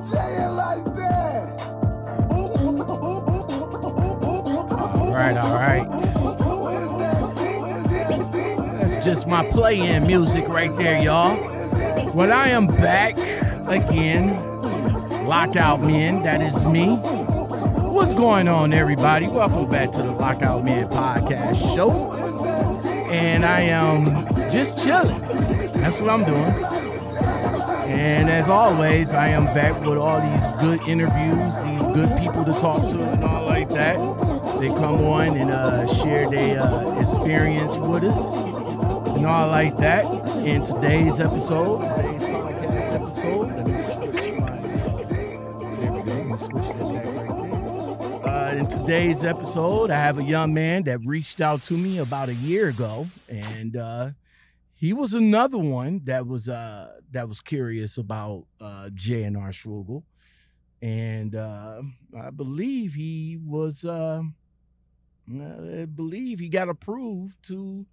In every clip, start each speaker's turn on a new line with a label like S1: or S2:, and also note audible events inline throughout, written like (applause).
S1: All right, all right. That's just my play-in music right there, y'all. Well, I am back again. Lockout Men, that is me. What's going on, everybody? Welcome back to the Lockout Men podcast show. And I am just chilling. That's what I'm doing. And as always, I am back with all these good interviews, these good people to talk to, and all like that. They come on and uh, share their uh, experience with us, and all like that. In today's episode, today's podcast episode. Uh, in today's episode, I have a young man that reached out to me about a year ago, and uh, he was another one that was uh that was curious about uh J&R Schugel. And uh I believe he was uh I believe he got approved to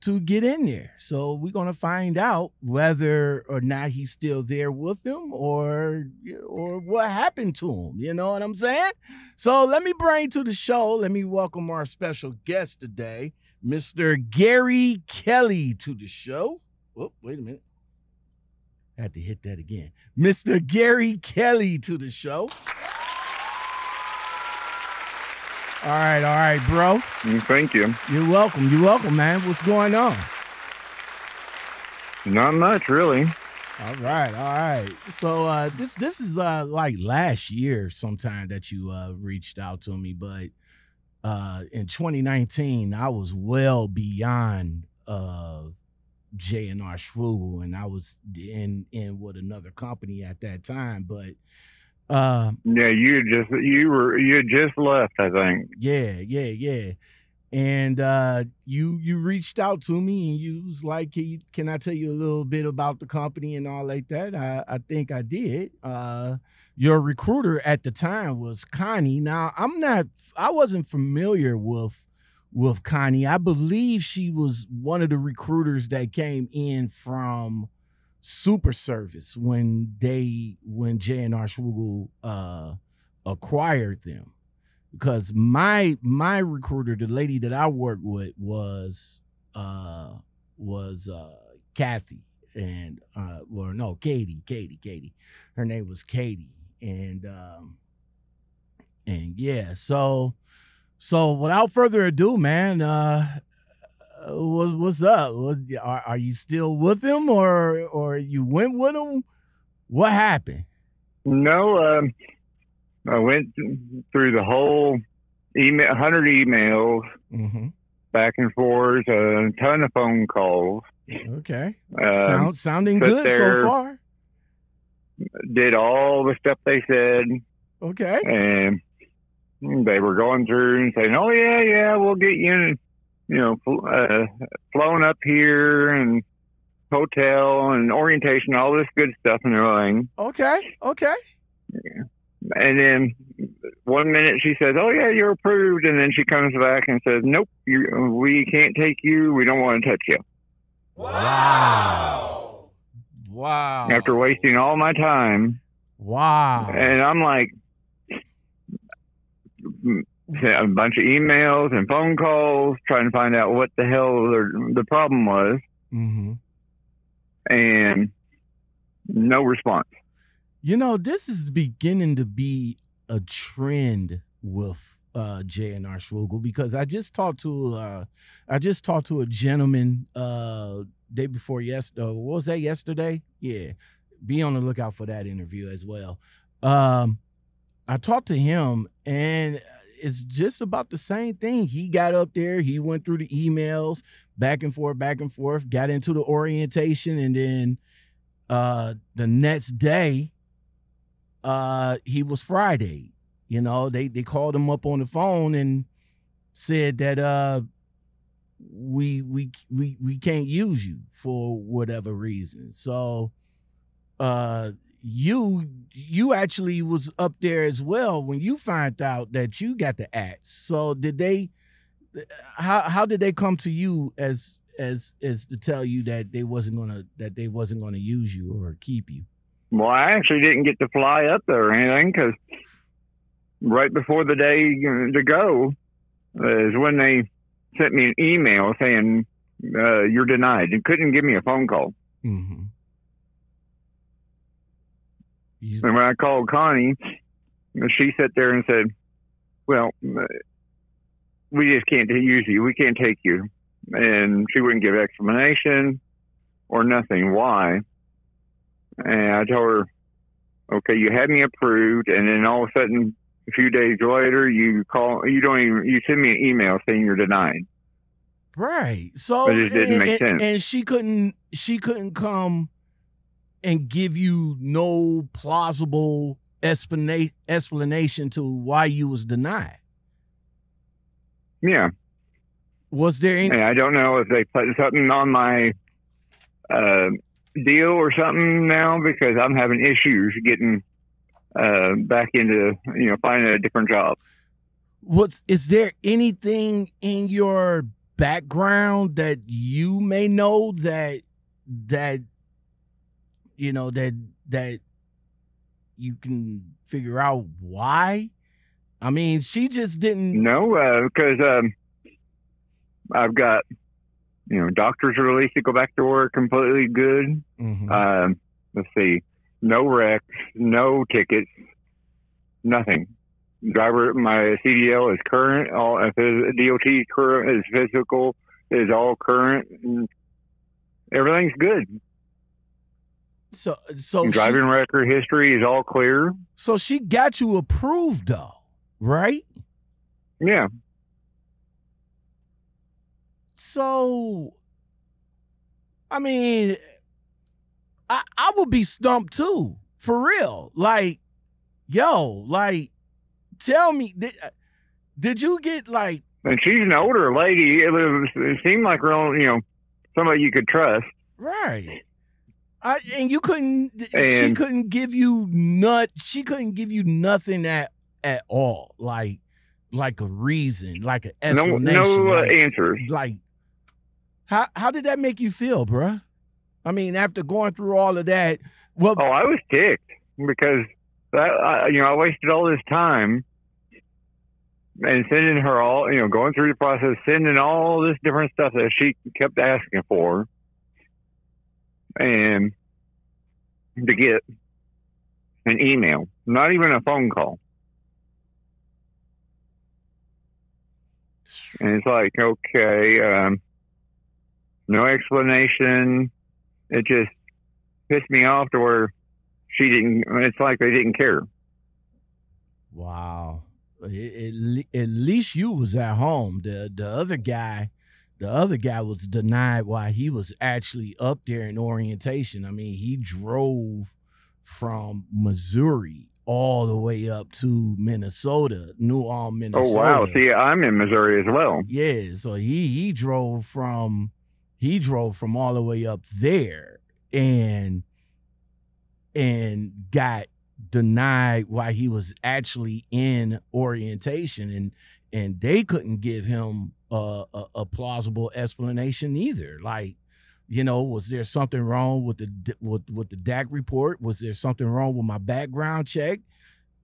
S1: to get in there. So we're gonna find out whether or not he's still there with them or or what happened to him. You know what I'm saying? So let me bring to the show, let me welcome our special guest today. Mr. Gary Kelly to the show. Oh, wait a minute. I had to hit that again. Mr. Gary Kelly to the show. All right, all right, bro.
S2: Mm, Thank you.
S1: You're welcome. You're welcome, man. What's going on?
S2: Not much, really.
S1: All right, all right. So uh this this is uh like last year sometime that you uh reached out to me, but uh in 2019 I was well beyond uh J and R Schugel and I was in in with another company at that time, but uh
S2: Yeah, you just you were you just left, I think.
S1: yeah, yeah, yeah. And uh you you reached out to me and you was like, can, you, can I tell you a little bit about the company and all like that? I, I think I did. Uh your recruiter at the time was Connie. Now I'm not I wasn't familiar with with Connie. I believe she was one of the recruiters that came in from Super Service when they when J and R uh acquired them because my my recruiter, the lady that I worked with, was uh was uh Kathy and uh well no Katie, Katie, Katie. Her name was Katie. And um and yeah, so so without further ado, man, uh what, what's up? What, are, are you still with him or or you went with him? What happened?
S2: No, um, I went through the whole email, hundred emails
S1: Mm-hmm.
S2: back and forth, a ton of phone calls.
S1: Okay.
S2: Um,
S1: Sound, sounding good so far.
S2: did all the stuff they said,
S1: Okay.
S2: and they were going through and saying, "Oh yeah, yeah, we'll get you, you know, uh, flown up here and hotel and orientation, all this good stuff and everything."
S1: Okay. Okay.
S2: And then one minute she says, "Oh yeah, you're approved," and then she comes back and says, "Nope, you, we can't take you. We don't want to touch you."
S3: Wow.
S1: Wow.
S2: After wasting all my time,
S1: Wow.
S2: and I'm like, a bunch of emails and phone calls trying to find out what the hell the, the problem was,
S1: hmm
S2: and no response.
S1: You know, this is beginning to be a trend with uh J and R Schugel because I just talked to uh I just talked to a gentleman uh day before yesterday. what was that yesterday? Yeah. Be on the lookout for that interview as well. Um I talked to him and it's just about the same thing. He got up there, he went through the emails back and forth, back and forth, got into the orientation, and then uh the next day uh he was Friday. You know, they they called him up on the phone and said that uh we we we we can't use you for whatever reason. So uh you you actually was up there as well when you found out that you got the ads. So did they how how did they come to you as as as to tell you that they wasn't gonna that they wasn't gonna use you or keep you?
S2: Well, I actually didn't get to fly up there or anything because right before the day to go is when they sent me an email saying uh, you're denied and couldn't give me a phone call.
S1: Mm-hmm. You,
S2: And when I called Connie, she sat there and said, "Well, we just can't use you. We can't take you." And she wouldn't give explanation or nothing why. And I told her, "Okay, you had me approved, and then all of a sudden, a few days later, you call. You don't even. You send me an email saying you're denied."
S1: right. So
S2: It didn't
S1: and,
S2: make sense.
S1: and she couldn't she couldn't come and give you no plausible explanation explanation to why you was denied.
S2: Yeah,
S1: Was there any
S2: and I don't know if they put something on my uh, deal or something now because I'm having issues getting uh, back into you know finding a different job.
S1: what's is there anything in your background that you may know that that you know that that you can figure out why i mean she just didn't
S2: No, because um, I've got you know doctor's released to go back to work completely good.
S1: Mhm.
S2: Um, let's see, no wrecks, no tickets, nothing. Driver, my CDL is current. All if his DOT current is physical is all current. and Everything's good.
S1: so so she,
S2: Driving record history is all clear.
S1: so she got you approved though right
S2: Yeah,
S1: So, I mean, I I would be stumped too, for real. Like, yo, like, tell me, did, did you get like,
S2: and she's an older lady. It, was, it seemed like her own, you know, somebody you could trust.
S1: right? I and you couldn't, she couldn't give you nut, she couldn't give you nothing at at all, like, like a reason, like an
S2: No,
S1: explanation,
S2: no uh,
S1: like,
S2: answers.
S1: like how how did that make you feel, bruh? I mean, after going through all of that, well,
S2: Oh, I was ticked because that I, you know I wasted all this time and sending her all you know going through the process, sending all this different stuff that she kept asking for, and to get an email, not even a phone call. And it's like, okay, um, no explanation. It just pissed me off to where she didn't. It's like they didn't care.
S1: wow. At, least you was at home. The the other guy, the other guy was denied while he was actually up there in orientation. I mean, he drove from Missouri all the way up to Minnesota, New Ulm,
S2: Oh wow! See, I'm in Missouri as well.
S1: Yeah, so he he drove from he drove from all the way up there and and got denied why he was actually in orientation. And and they couldn't give him a, a, a plausible explanation either. Like you know was there something wrong with the with with the DAC report? Was there something wrong with my background check?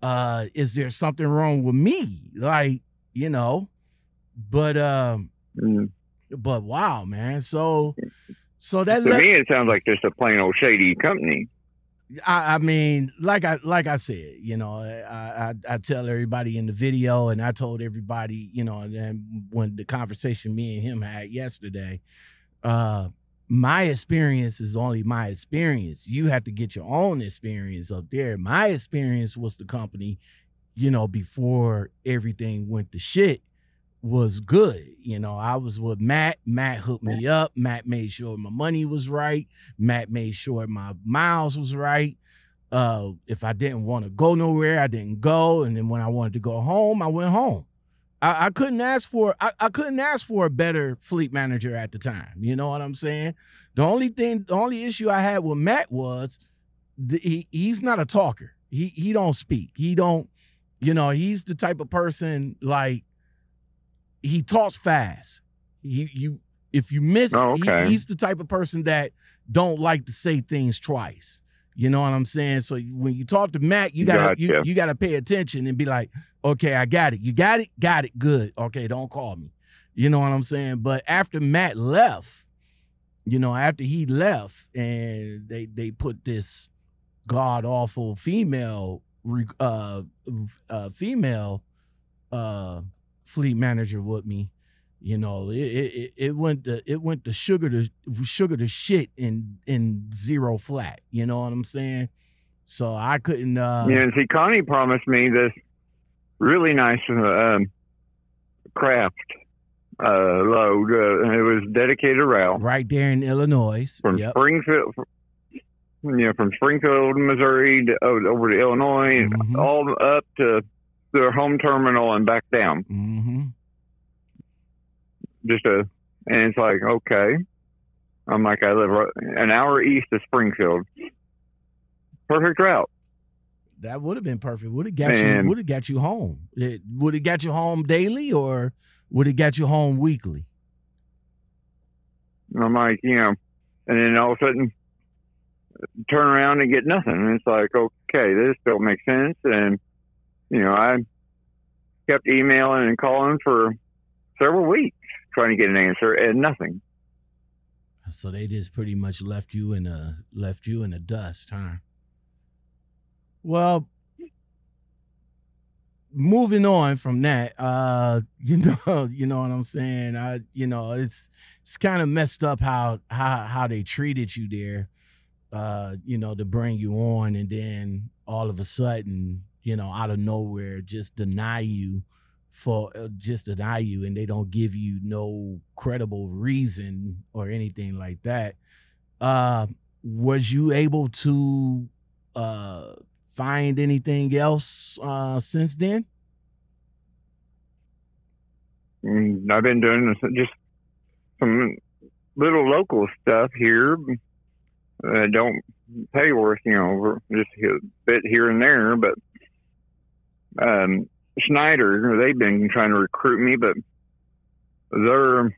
S1: Uh is there something wrong with me? Like you know but um
S2: Mm.
S1: But wow man so so that
S2: To
S1: let,
S2: me, it sounds like just a plain old shady company.
S1: I, I mean, like I like I said, you know, I, I I tell everybody in the video, and I told everybody, you know, and then when the conversation me and him had yesterday, uh, my experience is only my experience. You have to get your own experience up there. My experience was the company, you know, before everything went to shit was good. You know, I was with Matt. Matt hooked me up. Matt made sure my money was right. Matt made sure my miles was right. Uh, if I didn't want to go nowhere, I didn't go. And then when I wanted to go home, I went home. I, I couldn't ask for I, I couldn't ask for a better fleet manager at the time. You know what I'm saying? The only thing, the only issue I had with Matt was the, he he's not a talker. He he don't speak. He don't, you know, he's the type of person like he talks fast. He you if you miss
S2: Oh,
S1: he- he's the type of person that don't like to say things twice. You know what I'm saying? So when you talk to Matt, you gotta you,
S2: Gotcha.
S1: you gotta pay attention and be like, okay, I got it. You got it, got it, good. Okay, don't call me. You know what I'm saying? But after Matt left, you know, after he left, and they they put this god awful female uh uh female uh fleet manager with me you know it it, it- went to it went to sugar to sugar to shit in in zero flat you know what i'm saying so i couldn't uh
S2: yeah, and see, Connie promised me this really nice um, craft uh, load. Uh, it was dedicated route
S1: right there in illinois
S2: from
S1: yep
S2: Springfield, you know, from Springfield, Missouri, to, over to Illinois, and
S1: Mhm.
S2: all up to their home terminal and back down.
S1: mm-hmm
S2: Just a, and it's like, okay. I'm like, I live right- an hour east of Springfield. Perfect route.
S1: that would have been perfect would have got you would have got you home it, would it got you home daily or would it got you home weekly
S2: I'm like, you know, and then all of a sudden turn around and get nothing. And it's like, okay, this don't make sense. And, you know, I kept emailing and calling for several weeks trying to get an answer and nothing.
S1: So they just pretty much left you in a left you in the dust, huh? Well, moving on from that, uh, (laughs) you know, you know what I'm saying. I, you know, it's it's kind of messed up how how how they treated you there, uh, you know, to bring you on, and then all of a sudden, you know, out of nowhere, just deny you for uh, just deny you and they don't give you no credible reason or anything like that uh was you able to uh find anything else uh since then
S2: And I've been doing just some little local stuff here. Uh, don't pay worth, you know, just a bit here and there, but um, Schneider, they've been trying to recruit me, but they're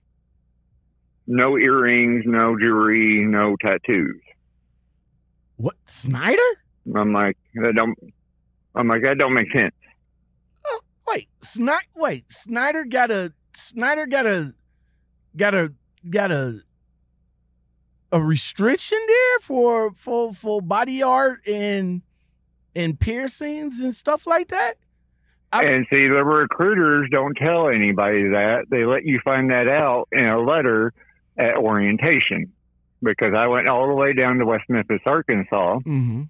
S2: no earrings, no jewelry, no tattoos.
S1: what snyder
S2: I'm like, that don't. I'm like, that don't make sense.
S1: wait snyder wait snyder got a snyder got a got a got a a restriction there for for for body art and and piercings and stuff like that I-
S2: and see, the recruiters don't tell anybody that. They let you find that out in a letter at orientation. Because I went all the way down to West Memphis, Arkansas,
S1: mm-hmm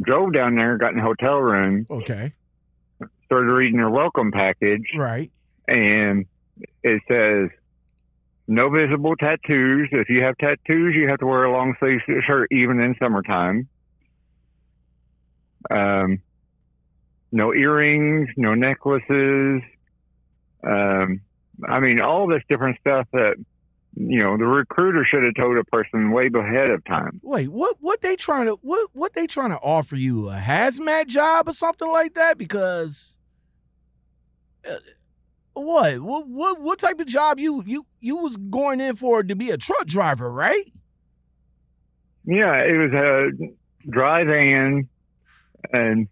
S2: drove down there, got in a hotel room,
S1: okay
S2: started reading their welcome package,
S1: right
S2: and it says no visible tattoos. If you have tattoos, you have to wear a long sleeve shirt even in summertime. Um, no earrings, no necklaces. Um, I mean, all this different stuff that you know the recruiter should have told a person way ahead of time.
S1: Wait, what? What they trying to what? What they trying to offer you a hazmat job or something like that? Because uh, what? What? What? What type of job you you you was going in for to be a truck driver, right?
S2: Yeah, it was a dry van and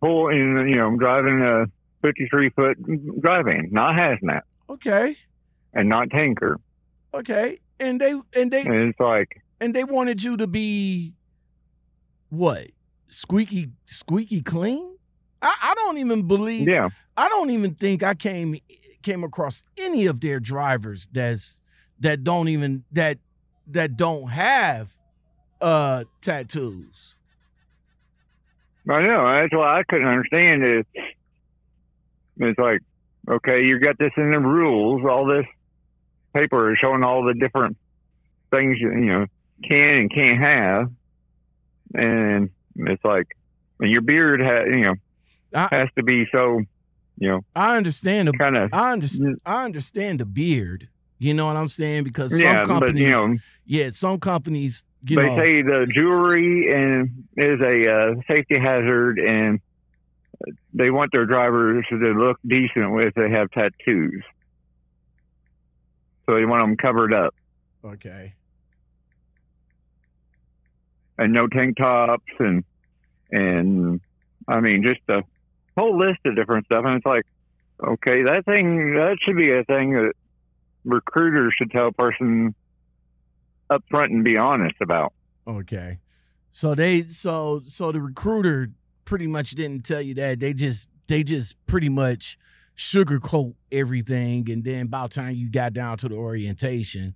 S2: pull in, you know, driving a 53 foot dry van, not hazmat
S1: Okay,
S2: and not tanker.
S1: okay, and they and they
S2: And it's like,
S1: and they wanted you to be what? Squeaky squeaky clean? I, I don't even believe.
S2: yeah,
S1: I don't even think I came came across any of their drivers that's that don't even that that don't have uh tattoos.
S2: I know. That's why I couldn't understand it. It's like, okay, you got this in the rules, all this paper is showing all the different things you, you know can and can't have, and it's like, and your beard has, you know,
S1: I-
S2: has to be so, you know,
S1: I understand
S2: kind of
S1: I understand I understand the beard. You know what I'm saying? Because some
S2: yeah,
S1: companies
S2: but you know,
S1: yeah, some companies you
S2: they
S1: know
S2: say the jewelry and is a uh, safety hazard, and they want their drivers to look decent if they have tattoos. So they want them covered up.
S1: Okay.
S2: and no tank tops and and I mean just a whole list of different stuff. And it's like, okay, that thing that should be a thing that recruiters should tell a person up front and be honest about.
S1: Okay. So they so so the recruiter pretty much didn't tell you that. They just they just pretty much sugarcoat everything and then by the time you got down to the orientation,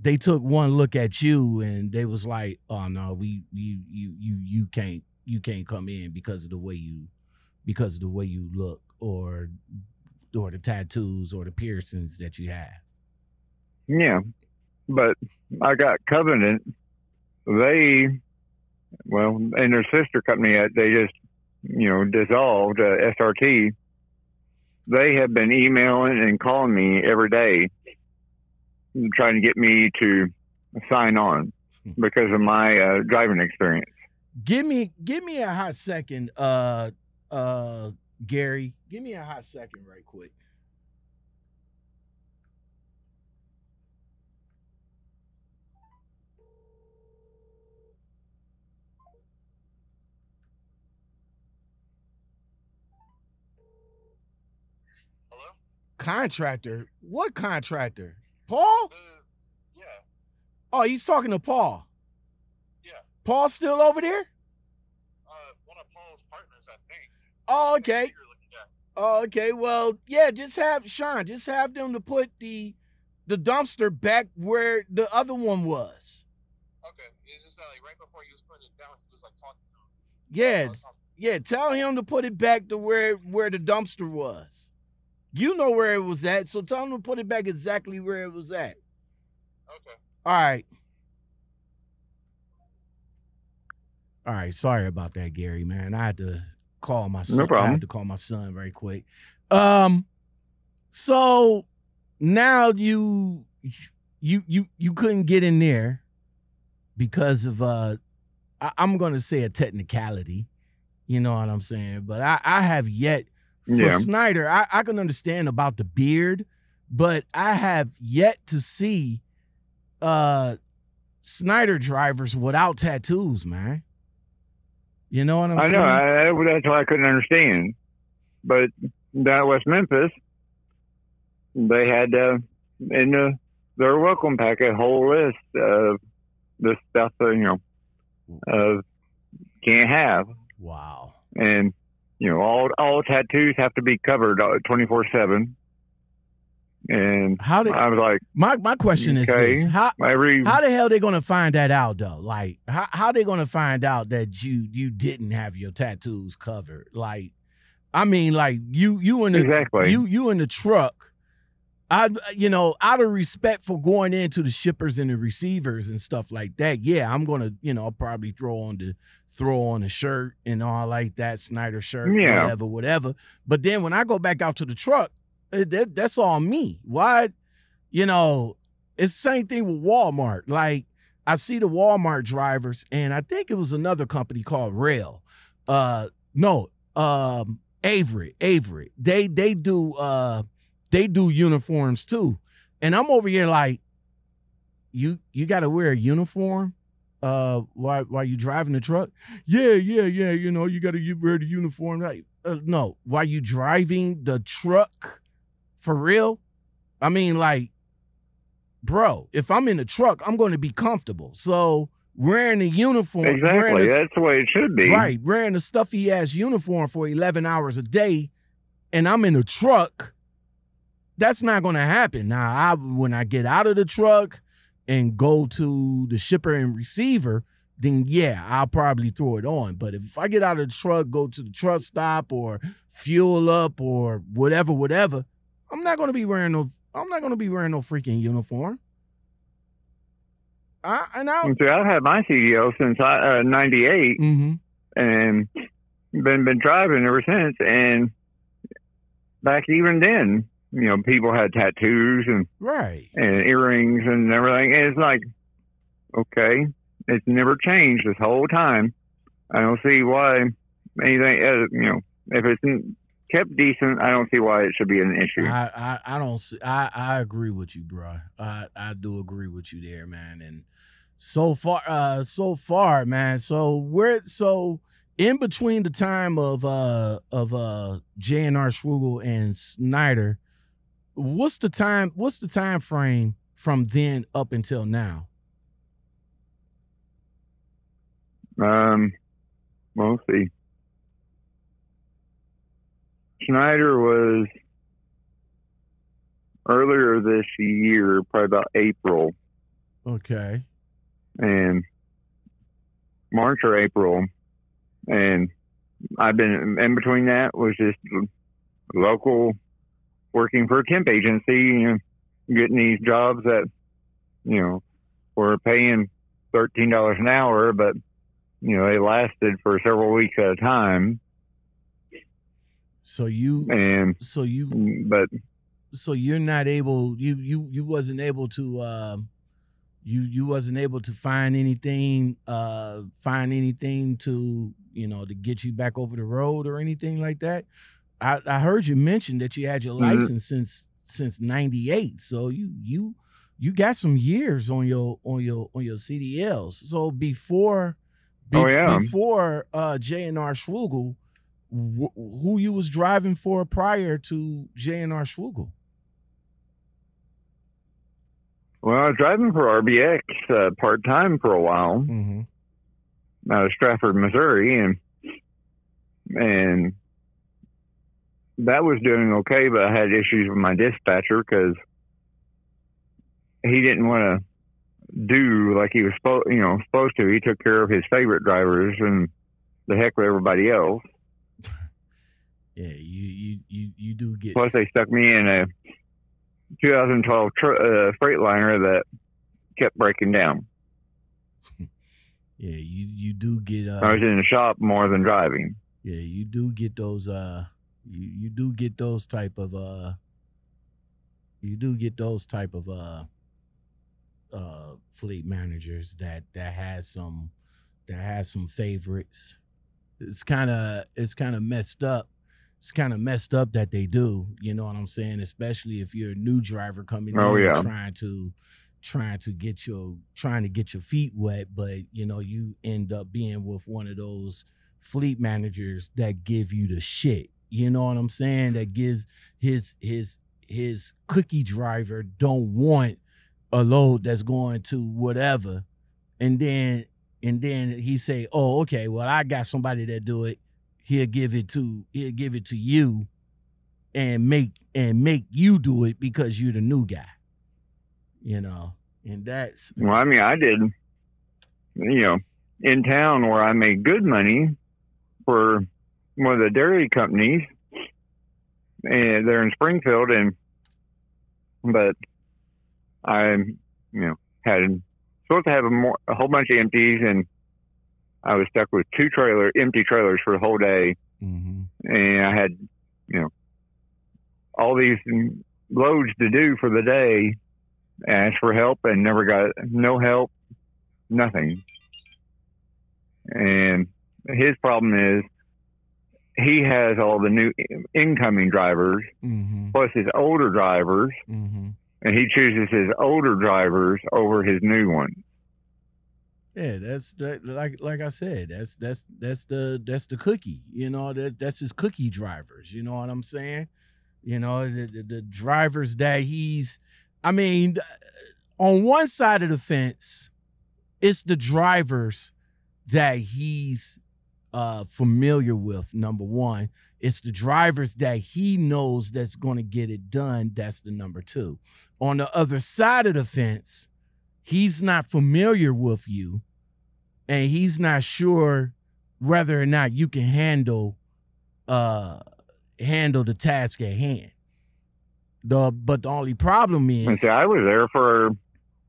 S1: they took one look at you and they was like, "Oh no, we you you you you can't you can't come in because of the way you because of the way you look or or the tattoos or the piercings that you have."
S2: Yeah, but I got Covenant. They, well, and their sister company, uh, they just, you know, dissolved uh, SRT. They have been emailing and calling me every day, trying to get me to sign on because of my uh, driving experience.
S1: Give me give me a hot second, uh uh Gary. Give me a hot second right quick.
S4: Hello?
S1: Contractor? What contractor? Paul?
S4: Uh, yeah,
S1: Oh, he's talking to Paul.
S4: yeah.
S1: Paul still over there?
S4: Uh, one of Paul's partners, I think.
S1: Oh, okay.
S4: You're looking at.
S1: Oh, okay. Well, yeah, just have Sean, just have them to put the the dumpster back where the other one was.
S4: Okay, it's just like right before he was putting it down, he was like talking to him.
S1: Yeah,
S4: I was talking-
S1: yeah, tell him to put it back to where where the dumpster was. You know where it was at, so tell him to put it back exactly where it was at.
S4: Okay.
S1: All right. All right. Sorry about that, Gary. Man, I had to call my son. I
S2: problem.
S1: had to call my son very quick. Um. So now you you you you couldn't get in there because of uh I, I'm gonna say a technicality. You know what I'm saying? But I I have yet for
S2: Yeah.
S1: Snyder. I I can understand about the beard, but I have yet to see uh Snyder drivers without tattoos, man. You know what I'm
S2: I
S1: saying?
S2: know. I, I- that's why I couldn't understand. But down at West Memphis, they had uh, in the, their welcome pack a whole list of the stuff that you know uh, can't have,
S1: wow.
S2: and you know all all tattoos have to be covered twenty four seven. And
S1: How did
S2: I was like,
S1: my my question is this? How
S2: every
S1: how the hell they gonna find that out though? Like how how they gonna find out that you you didn't have your tattoos covered? Like I mean like you you in the
S2: exactly.
S1: you you in the truck. I you know out of respect for going into the shippers and the receivers and stuff like that. Yeah, I'm gonna you know I'll probably throw on the throw on a shirt and all like that Snyder shirt,
S2: Yeah.
S1: whatever, whatever. But then when I go back out to the truck, that, that's all me. Why, you know, it's the same thing with Walmart. Like I see the Walmart drivers, and I think it was another company called Rail. Uh, no, um, Averitt, Averitt. They they do uh they do uniforms too, and I'm over here like, you you got to wear a uniform. Uh, while while you driving the truck, yeah, yeah, yeah. You know, you got to you wear the uniform. Like, uh, no, while you driving the truck, for real. I mean, like, bro, if I'm in a truck, I'm going to be comfortable. So wearing a uniform,
S2: exactly.
S1: a-
S2: That's the way it should be.
S1: right, wearing a stuffy ass uniform for 11 hours a day, and I'm in a truck. That's not going to happen. Now, I when I get out of the truck and go to the shipper and receiver, then yeah, I'll probably throw it on. But if I get out of the truck, go to the truck stop or fuel up or whatever, whatever, I'm not gonna be wearing no. I'm not gonna be wearing no freaking uniform. I and I.
S2: See, I've had my CDL since I, uh, 98
S1: Mm-hmm.
S2: and been been driving ever since. And back even then, you know, people had tattoos and,
S1: Right.
S2: and earrings and everything. And it's like, okay, it's never changed this whole time. I don't see why anything, uh, you know, if it's kept decent, I don't see why it should be an issue.
S1: I, I I don't see. I I agree with you, bro. I I do agree with you there, man. And So far, uh, so far, man. So where so in between the time of uh of uh JNR Schugel and Snyder, what's the time what's the time frame from then up until now?
S2: Um, well, see. Schneider was earlier this year, probably about April,
S1: Okay.
S2: and March or April, and I've been in between that was just local working for a temp agency, you know, getting these jobs that you know were paying thirteen dollars an hour, but you know they lasted for several weeks at a time,
S1: So you
S2: and
S1: so you
S2: but
S1: so you're not able you you you wasn't able to um you you wasn't able to find anything uh find anything to you know to get you back over the road or anything like that i i heard you mention that you had your
S2: Mhm.
S1: license since since 98 so you you you got some years on your on your on your cdls so before be-
S2: Oh, yeah.
S1: before uh jnr Schugel wh- who you was driving for prior to jnr Schugel
S2: well, I was driving for RBX uh, part time for a while.
S1: mm-hmm.
S2: out of Strafford, Missouri, and and that was doing okay, but I had issues with my dispatcher because he didn't want to do like he was supposed, you know, supposed to. He took care of his favorite drivers and the heck with everybody else.
S1: Yeah, you you you you do get
S2: Plus, they stuck me in a 2012 tr- uh, Freightliner that kept breaking down. (laughs)
S1: yeah you you do get uh
S2: I was in the shop more than driving.
S1: yeah you do get those uh you you do get those type of uh you do get those type of uh uh fleet managers that that has some that has some favorites. It's kind of it's kind of messed up. It's kind of messed up that they do. You know what I'm saying? Especially if you're a new driver coming
S2: Oh,
S1: in
S2: yeah.
S1: trying to trying to get your trying to get your feet wet, but you know you end up being with one of those fleet managers that give you the shit. You know what I'm saying? That gives his his his cookie driver don't want a load that's going to whatever, and then and then he say, "Oh, okay, well I got somebody that do it. He'll give it to he'll give it to you, and make and make you do it because you're the new guy." You know, and that's
S2: Well, I mean, I did, you know, in town where I made good money for one of the dairy companies, and they're in Springfield, and but I, you know, had supposed to have a, more, a whole bunch of empties, and I was stuck with two trailer empty trailers for the whole day,
S1: hmm
S2: and I had, you know, all these loads to do for the day. Asked for help and never got no help, nothing. And his problem is he has all the new incoming drivers
S1: hmm
S2: plus his older drivers,
S1: hmm
S2: and he chooses his older drivers over his new ones.
S1: Yeah, that's that, like like I said, that's that's that's the that's the cookie. You know that that's his cookie drivers. You know what I'm saying? You know the the, the drivers that he's. I mean, on one side of the fence, it's the drivers that he's uh familiar with. Number one, it's the drivers that he knows that's going to get it done. That's the number two. On the other side of the fence, he's not familiar with you and he's not sure whether or not you can handle uh handle the task at hand the but the only problem is
S2: see, I was there for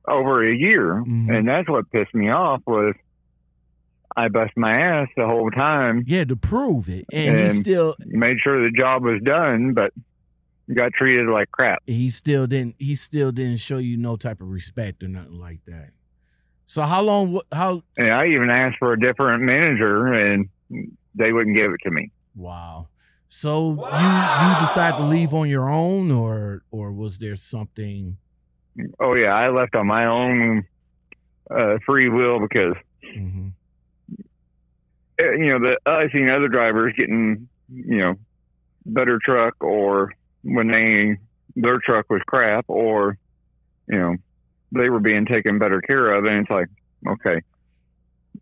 S2: over a year,
S1: Mhm.
S2: and that's what pissed me off was I bust my ass the whole time,
S1: yeah to prove it and, he
S2: And-
S1: still
S2: made sure the job was done, but got treated like crap.
S1: he still didn't he still didn't show you no type of respect or nothing like that so how long how
S2: And I even asked for a different manager, and they wouldn't give it to me.
S1: wow so you you decide to leave on your own or or was there something
S2: Oh yeah, I left on my own uh, free will because
S1: hmm
S2: uh, you know the I've seen other drivers getting you know better truck or when they their truck was crap or you know they were being taken better care of and it's like okay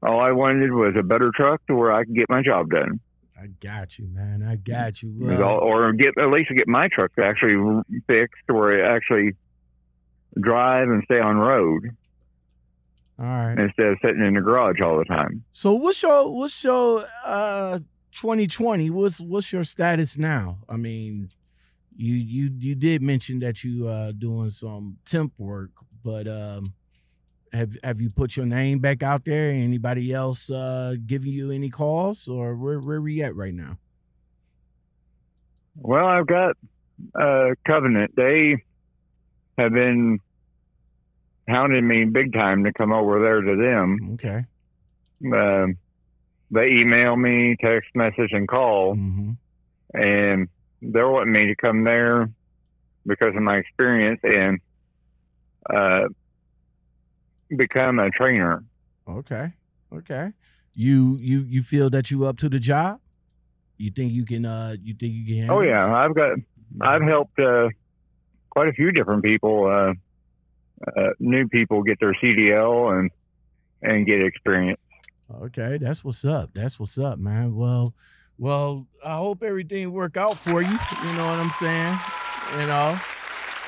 S2: all I wanted was a better truck to where I could get my job done
S1: I got you, man. I got you. Uh,
S2: or get at least get my truck actually fixed where it actually drive and stay on road
S1: all right.
S2: instead of sitting in the garage all the time.
S1: So what's your what's your uh 2020? What's what's your status now? I mean, you you you did mention that you uh doing some temp work, but um have have you put your name back out there? Anybody else uh giving you any calls or where where we at right now?
S2: Well, I've got uh, Covenant. They have been hounding me big time to come over there to them.
S1: Okay.
S2: Um they email me, text message, and call,
S1: hmm
S2: and they're wanting me to come there because of my experience and uh, become a trainer.
S1: Okay. Okay. You you you feel that you up to the job? You think you can uh you think you can handle
S2: Oh yeah, I've got I've helped uh, quite a few different people, uh, uh, new people get their CDL and and get experience.
S1: Okay, that's what's up. That's what's up, man. Well, well, I hope everything work out for you. You know what I'm saying? You know.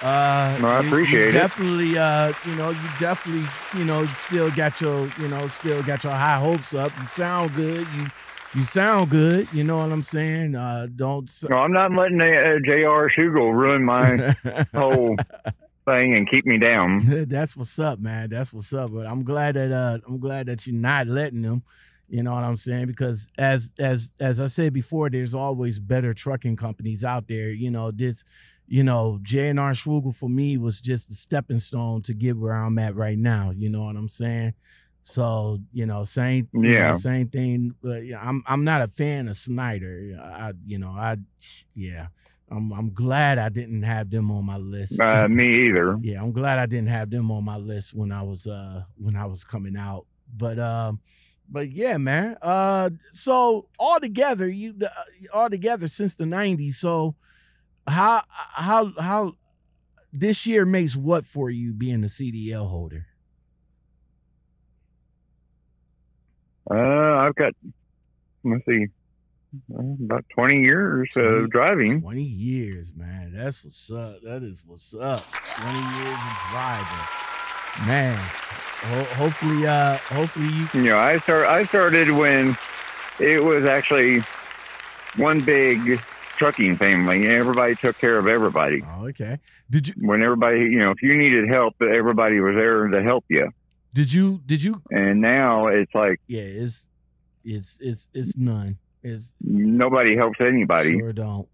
S1: Uh
S2: No, I
S1: you-
S2: appreciate
S1: you
S2: it.
S1: Definitely uh, you know, you definitely, you know, still got your, you know, still got your high hopes up. You sound good. You you sound good, you know what I'm saying? Uh don't
S2: No, I'm not letting uh, J.R. Schugel ruin my whole (laughs) thing and keep me down. (laughs)
S1: that's what's up, man. That's what's up. But I'm glad that uh I'm glad that you're not letting them. You know what I'm saying? Because as as as I said before, there's always better trucking companies out there. You know, this you know, J&R Schugel for me was just a stepping stone to get where I'm at right now. You know what I'm saying? So, you know, same you know,
S2: Yeah.
S1: same thing. But yeah, I'm I'm not a fan of Snyder. I you know, I yeah. I'm I'm glad I didn't have them on my list.
S2: Uh, (laughs) me either.
S1: Yeah, I'm glad I didn't have them on my list when I was uh when I was coming out. But um but yeah, man. Uh so all together, you uh, all together since the 90s. So how how how this year makes what for you being a CDL holder?
S2: Uh, I've got let's see, about 20 years
S1: Twenty-
S2: of driving.
S1: 20 years, man. That's what's up. That is what's up. 20 years of driving. Man. Ho- hopefully uh hopefully you
S2: You know, I start I started when it was actually one big trucking family. Everybody took care of everybody.
S1: Oh, okay. Did you
S2: When everybody, you know, if you needed help, everybody was there to help you.
S1: did you did you
S2: And now it's like
S1: yeah, it's it's it's it's none. It's
S2: nobody helps anybody.
S1: sure don't.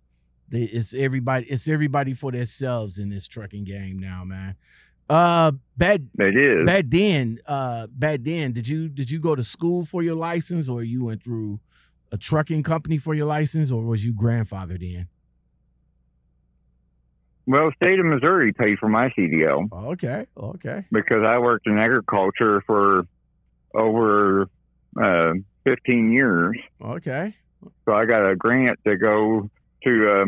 S1: They, it's everybody. It's everybody for themselves in this trucking game now, man. Uh, bad
S2: It is.
S1: back then. Uh, bad then, did you did you go to school for your license, or you went through a trucking company for your license, or was you grandfathered in?
S2: Well, state of Missouri paid for my CDL
S1: Okay, okay,
S2: because I worked in agriculture for over uh, 15 years.
S1: okay.
S2: So I got a grant to go to uh,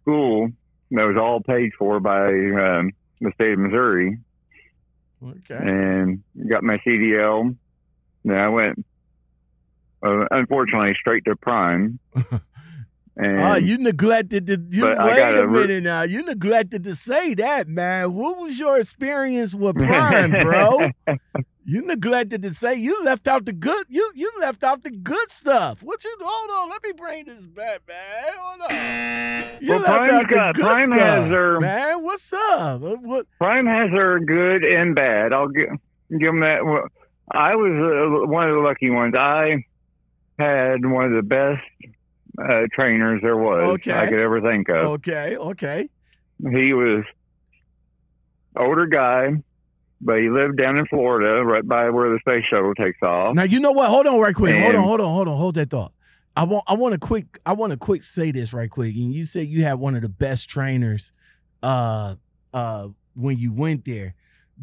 S2: school that was all paid for by um, the state of Missouri
S1: Okay.
S2: and got my CDL. Then I went, uh, unfortunately, straight to prime. (laughs) And
S1: Oh, you neglected to you wait a
S2: re-
S1: minute now. You neglected to say that, man. What was your experience with Prime, bro? (laughs) you neglected to say you left out the good you you left out the good stuff. What you hold on, let me bring this back, man. Hold on. You
S2: Well,
S1: left
S2: Prime's
S1: out the good
S2: Prime has
S1: stuff,
S2: their-
S1: man. What's up? Uh, What
S2: Prime has their good and bad. I'll give, give them that. Well, I was uh, one of the lucky ones. I had one of the best uh, trainers there was
S1: Okay.
S2: I could ever think of.
S1: okay, okay.
S2: He was older guy, but he lived down in Florida, right by where the space shuttle takes off.
S1: Now you know what? Hold on, right quick. Hold on, hold on, hold on, hold that thought. I want, I want to quick, I want to quick say this right quick. And you said you had one of the best trainers, uh, uh, when you went there.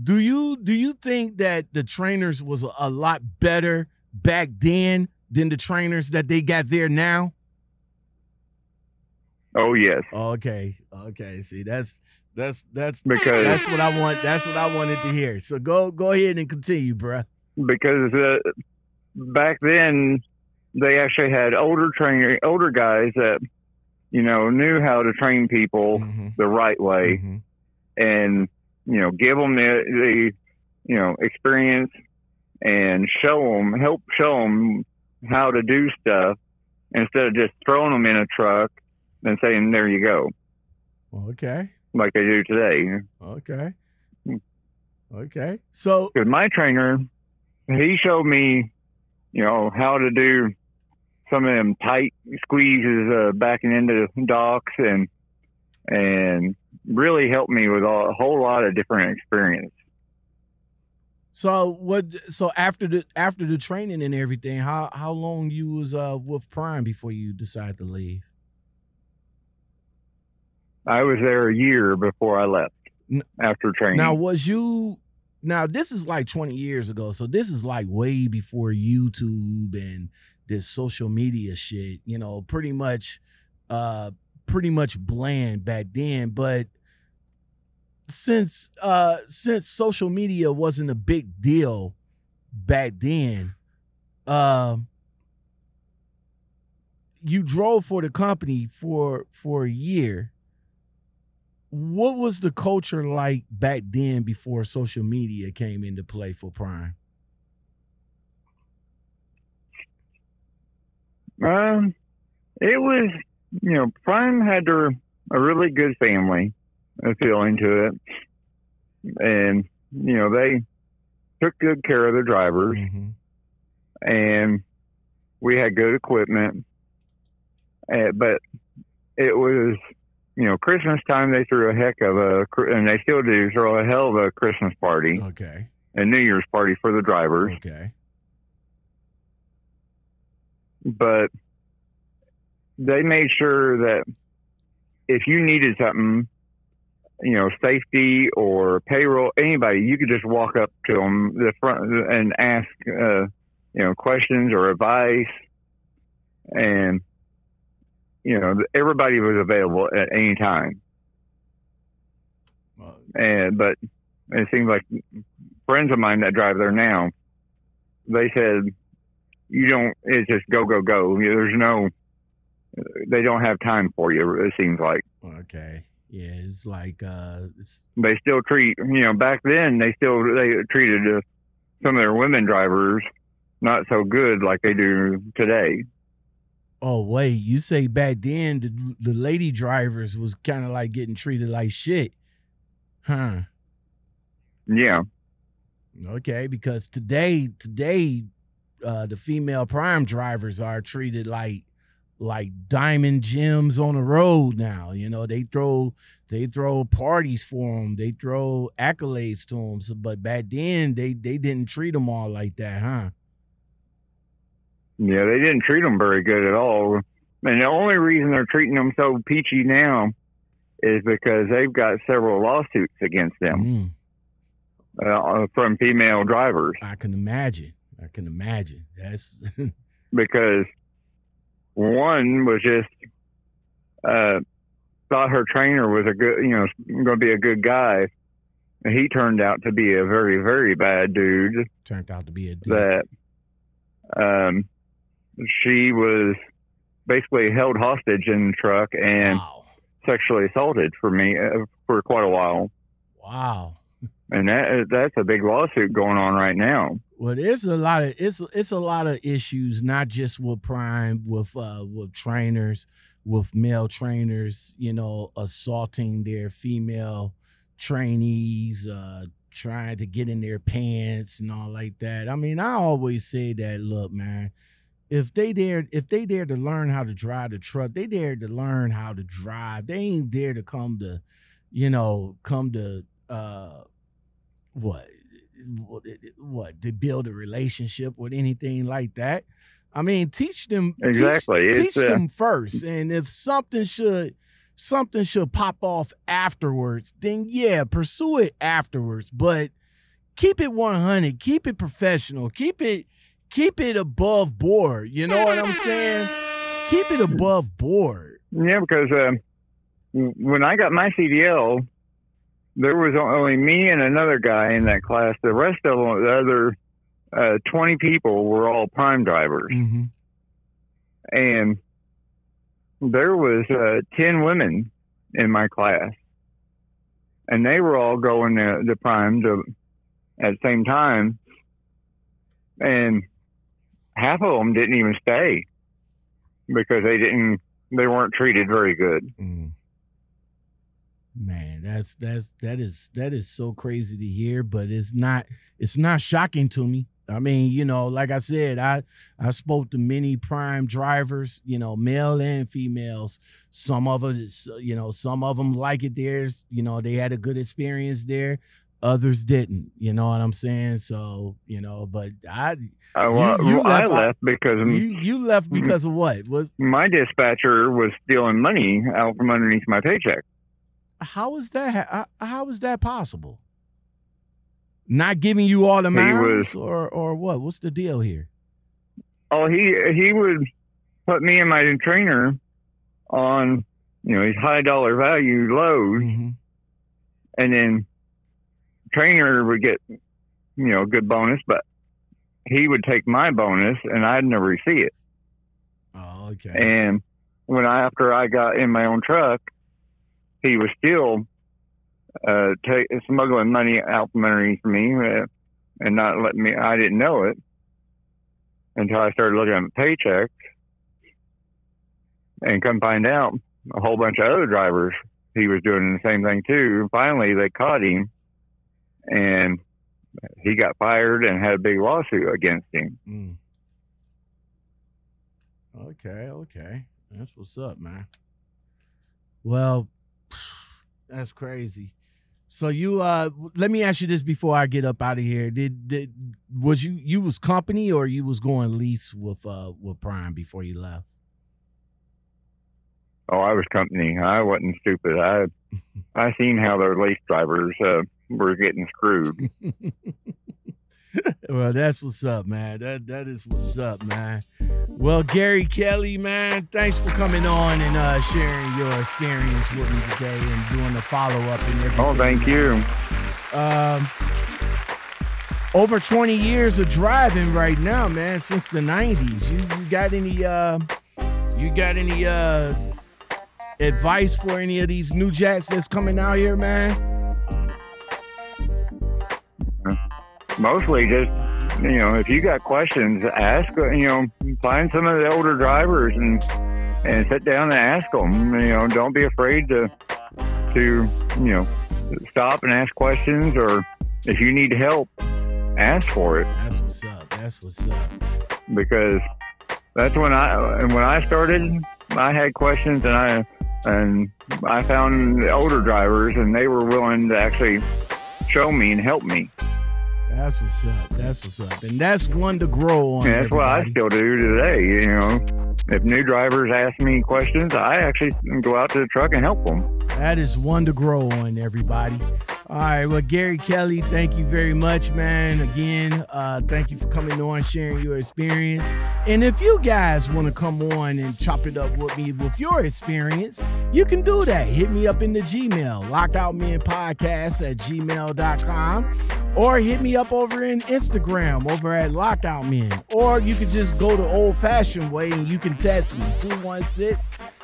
S1: Do you do you think that the trainers was a lot better back then than the trainers that they got there now?
S2: Oh yes,
S1: Okay, okay. See, that's that's that's
S2: because
S1: that's what I want. That's what I wanted to hear. So go go ahead and continue, bruh.
S2: because uh, back then they actually had older trainer, older guys that you know knew how to train people
S1: Mhm,
S2: the right way
S1: mhm.
S2: and you know give them the, the you know experience and show them help show them how to do stuff instead of just throwing them in a truck and saying there you go
S1: Okay,
S2: like I do today
S1: okay, okay. So
S2: because my trainer he showed me you know how to do some of them tight squeezes uh, backing into docks and and really helped me with a whole lot of different experience
S1: so what? So after the after the training and everything, how how long you was uh with Prime before you decided to leave?
S2: I was there a year before I left
S1: N-
S2: after training.
S1: Now was you? Now this is like twenty years ago, so this is like way before YouTube and this social media shit. You know, pretty much, uh, pretty much bland back then. But since uh since social media wasn't a big deal back then, um. you drove for the company for for a year what was the culture like back then before social media came into play for Prime?
S2: Um, it was, you know, Prime had a, a really good family feeling to it. And, you know, they took good care of the drivers
S1: Mhm.
S2: and we had good equipment. Uh, but it was, you know, Christmas time, they threw a heck of a, and they still do throw a hell of a Christmas party,
S1: Okay.
S2: a New Year's party for the drivers.
S1: Okay.
S2: but they made sure that if you needed something, you know, safety or payroll, anybody, you could just walk up to them the front and ask, uh, you know, questions or advice, and you know, everybody was available at any time. And but it seems like friends of mine that drive there now, they said you don't. It's just go go go. There's no. They don't have time for you. It seems like
S1: okay. Yeah, it's like uh it's
S2: they still treat you know back then they still they treated uh, some of their women drivers not so good like they do today.
S1: Oh wait, you say back then the the lady drivers was kind of like getting treated like shit. Huh.
S2: Yeah,
S1: Okay, because today today uh the female prime drivers are treated like like diamond gems on the road now. You know, they throw they throw parties for them. They throw accolades to them. So, but back then they they didn't treat them all like that, huh?
S2: Yeah, they didn't treat them very good at all. And the only reason they're treating them so peachy now is because they've got several lawsuits against them
S1: Mm,
S2: uh, from female drivers.
S1: I can imagine. I can imagine. That's (laughs)
S2: because one was just uh, thought her trainer was a good, you know, going to be a good guy. And he turned out to be a very, very bad dude.
S1: turned out to be a dude.
S2: That um, she was basically held hostage in the truck and
S1: wow.
S2: sexually assaulted for me uh, for quite a while.
S1: Wow.
S2: And that that's a big lawsuit going on right now.
S1: Well, it's a lot of it's it's a lot of issues, not just with prime, with uh with trainers, with male trainers, you know, assaulting their female trainees, uh trying to get in their pants and all like that. I mean, I always say that, look, man, if they dare if they dare to learn how to drive the truck, they dare to learn how to drive. They ain't dare to come to, you know, come to uh what what what to build a relationship with anything like that. I mean, teach them
S2: Exactly.
S1: Teach,
S2: It's, uh,
S1: them first, and if something should something should pop off afterwards, then yeah, pursue it afterwards. But keep it 100, keep it professional, keep it keep it above board. You know what I'm saying? Keep it above board.
S2: Yeah, because uh, when I got my CDL, there was only me and another guy in that class. The rest of them, the other uh, 20 people, were all prime drivers.
S1: Mm-hmm.
S2: And there was uh, 10 women in my class. And they were all going to the prime to, at the same time. And half of them didn't even stay because they didn't, they weren't treated very good.
S1: Mm. Man, that's that's that is that is so crazy to hear, but it's not it's not shocking to me. I mean, you know, like I said, I I spoke to many prime drivers, you know, male and females. Some of them, you know, some of them like it theirs, you know, they had a good experience there. Others didn't, you know what I'm saying? So, you know, but I
S2: Uh, well,
S1: you
S2: well, I
S1: left-
S2: left because
S1: you you left because of what? What
S2: my dispatcher was stealing money out from underneath my paycheck.
S1: how is that how, how is that possible? Not giving you all the
S2: He
S1: miles or or what? What's the deal here?
S2: Oh, he he would put me and my trainer on, you know, his high dollar value loads,
S1: Mhm.
S2: and then trainer would get, you know, a good bonus, but he would take my bonus and I'd never see it.
S1: Oh, okay.
S2: And when I after I got in my own truck, he was still uh ta smuggling money out from underneath me uh, and not letting me. I didn't know it until I started looking at my paychecks, and come find out a whole bunch of other drivers he was doing the same thing too. Finally, they caught him, and he got fired and had a big lawsuit against him.
S1: Mm. Okay, okay. That's what's up, man. Well, (sighs) that's crazy. So you uh let me ask you this before I get up out of here. Did did was you you was company or you was going lease with uh with Prime before you left?
S2: Oh, I was company. I wasn't stupid. I (laughs) I seen how their lease drivers uh, were getting screwed. (laughs)
S1: well, that's what's up, man. That that is what's up, man. Well, Gary Kelly, man, thanks for coming on and uh, sharing your experience with me today and doing the follow up and everything.
S2: Oh, thank you.
S1: Um, over 20 years of driving right now, man, since the 90s. You you got any uh you got any uh advice for any of these new jacks that's coming out here, man?
S2: Mostly just you know, if you got questions, ask. uh, You know, find some of the older drivers and and sit down and ask them. You know, don't be afraid to to you know stop and ask questions, or if you need help, ask for it.
S1: That's what's up. That's what's up.
S2: because that's when I and when I started, I had questions and I and I found the older drivers and they were willing to actually show me and help me.
S1: That's what's up. That's what's up. And that's one to grow on.
S2: And that's what I still do today. You know, if new drivers ask me questions, I actually go out to the truck and help them.
S1: That is one to grow on, everybody. All right. Well, Gary Kelly, thank you very much, man. Again, uh, thank you for coming on, sharing your experience. And if you guys want to come on and chop it up with me with your experience, you can do that. Hit me up in the Gmail, lockoutmenpodcast at gmail.com, or hit me up over in Instagram over at Lockout Men. Or you could just go the old fashioned way and you can text me 216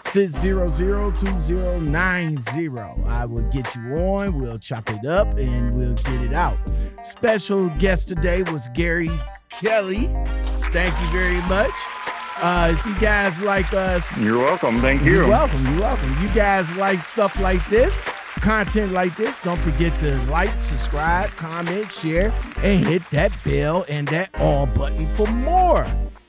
S1: 600-2090. I will get you on. We'll chop it up and we'll get it out. Special guest today was Gary Kelly. Thank you very much. Uh, if you guys like us,
S2: You're welcome. Thank you.
S1: you're welcome. You're welcome. You guys like stuff like this, content like this, don't forget to like, subscribe, comment, share, and hit that bell and that all button for more.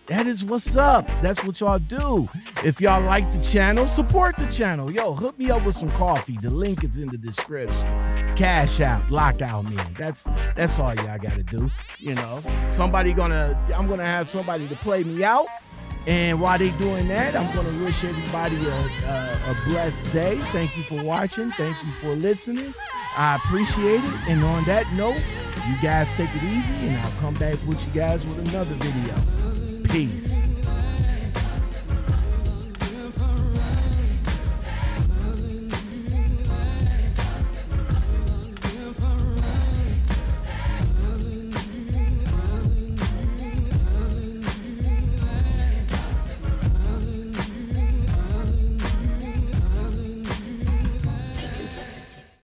S1: That is what's up. That's what y'all do. If y'all like the channel, support the channel. Yo, hook me up with some coffee. The link is in the description. Cash App, Lockout Man. That's that's all y'all gotta do. You know, somebody gonna I'm gonna have somebody to play me out And while they doing that, I'm to wish everybody a, a, a blessed day. Thank you for watching. Thank you for listening. I appreciate it. And on that note, you guys take it easy, and I'll come back with you guys with another video peace.